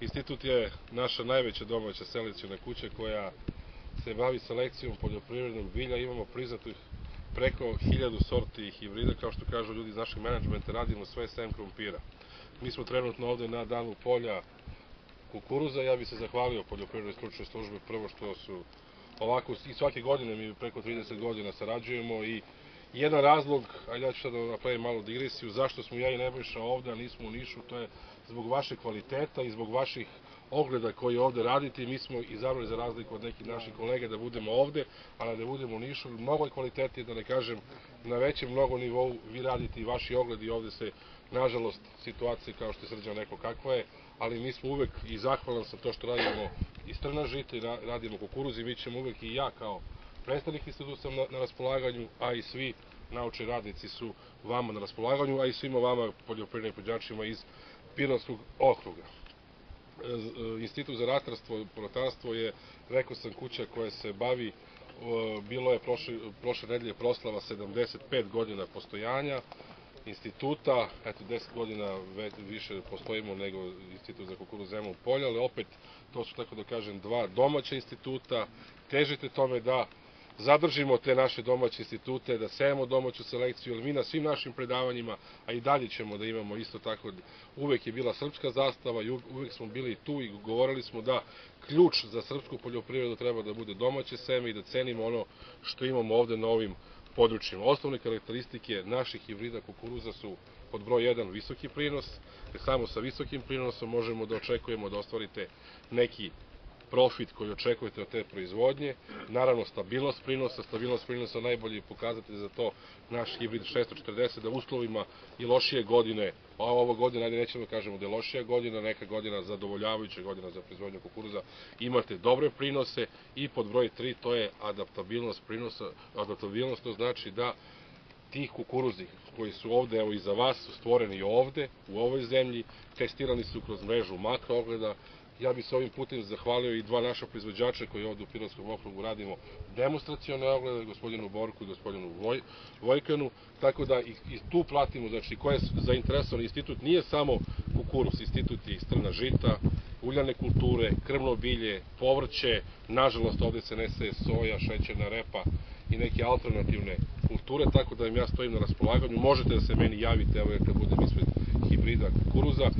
Institut je naša najveća domaća selekcijona kuća koja se bavi selekcijom poljoprivrednog bilja. Imamo priznatih preko hiljadu sorti hibrida, kao što kažu ljudi iz našeg menadžmenta, radimo sve sem krompira. Mi smo trenutno ovde na danu polja kukuruza. Ja bih se zahvalio poljoprivrednoj stručnoj službi prvo što su ovako i svake godine mi preko 30 godina sarađujemo i jedan razlog, ajde ja ću sad da napravim malu digresiju, zašto smo ja i Nebojša ovde, a nismo u Nišu, to je zbog vašeg kvaliteta i zbog vaših ogleda koji ovde radite. Mi smo izabrali za razliku od nekih naših kolega da budemo ovde, a da budemo u Nišu, mnogo je kvaliteti, da ne kažem, na većem mnogo nivou vi radite i vaši ogledi. Ovde se, nažalost, situacija kao što je srđan neko kakva je, ali mi smo uvek i zahvalan sam to što radimo i strna žita i radimo kukuruz i mi ćemo uvek i ja kao predstavnik instituta sam na, na raspolaganju, a i svi naučni radnici su vama na raspolaganju, a i svima vama poljoprivrednim prođačima iz Pironskog okruga. E, e, Institut za ratarstvo i porotarstvo je, rekao sam, kuća koja se bavi, bilo je prošle, prošle nedelje proslava 75 godina postojanja instituta, eto 10 godina više postojimo nego institut za kukuruz zemu polja, ali opet to su tako da kažem dva domaća instituta, težite tome da zadržimo te naše domaće institute, da sejemo domaću selekciju, jer mi na svim našim predavanjima, a i dalje ćemo da imamo isto tako, uvek je bila srpska zastava i uvek smo bili tu i govorili smo da ključ za srpsku poljoprivredu treba da bude domaće seme i da cenimo ono što imamo ovde na ovim područjima. Osnovne karakteristike naših hibrida kukuruza su pod broj 1 visoki prinos, jer samo sa visokim prinosom možemo da očekujemo da ostvarite neki profit koji očekujete od te proizvodnje, naravno stabilnost prinosa, stabilnost prinosa najbolji pokazatelj za to naš hibrid 640 da uslovima i lošije godine, a ova godina, ajde nećemo da kažemo da je lošija godina, neka godina zadovoljavajuća godina za proizvodnju kukuruza, imate dobre prinose i pod broj 3 to je adaptabilnost prinosa, adaptabilnost to znači da tih kukuruzi koji su ovde, evo i za vas, su stvoreni ovde, u ovoj zemlji, testirani su kroz mrežu makro ogleda, Ja bih se ovim putem zahvalio i dva naša proizvođača koji ovde u Piratskom okrugu radimo demonstracione oglede, gospodinu Borku i gospodinu Voj, Vojkanu, tako da i, i tu platimo, znači ko je zainteresovan institut, nije samo kukurus, institut je strna žita, uljane kulture, krmno bilje, povrće, nažalost ovde se nese soja, šećerna repa i neke alternativne kulture, tako da im ja stojim na raspolaganju. Možete da se meni javite, evo kad budem ispred hibrida kukuruza.